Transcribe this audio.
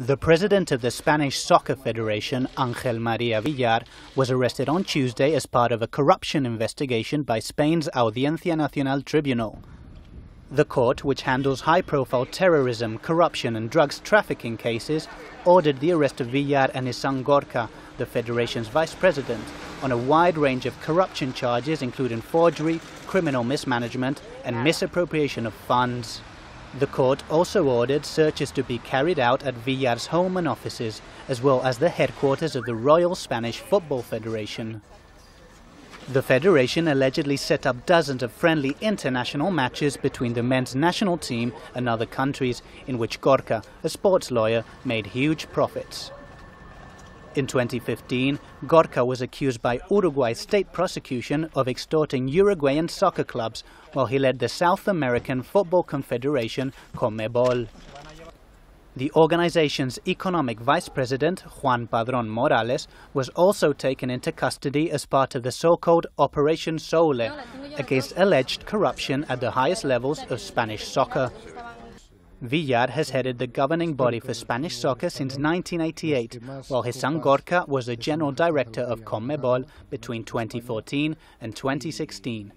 The president of the Spanish Soccer Federation, Ángel María Villar, was arrested on Tuesday as part of a corruption investigation by Spain's Audiencia Nacional Tribunal. The court, which handles high-profile terrorism, corruption and drugs trafficking cases, ordered the arrest of Villar and his son Gorka, the federation's vice president, on a wide range of corruption charges including forgery, criminal mismanagement and misappropriation of funds. The court also ordered searches to be carried out at Villar's home and offices, as well as the headquarters of the Royal Spanish Football Federation. The federation allegedly set up dozens of friendly international matches between the men's national team and other countries, in which Gorka, a sports lawyer, made huge profits. In 2015, Gorka was accused by Uruguay's state prosecution of extorting Uruguayan soccer clubs while he led the South American Football Confederation, CONMEBOL. The organization's economic vice president, Juan Padrón Morales, was also taken into custody as part of the so-called Operation Soule against alleged corruption at the highest levels of Spanish soccer. Villar has headed the governing body for Spanish soccer since 1988, while his son Gorka was the general director of CONMEBOL between 2014 and 2016.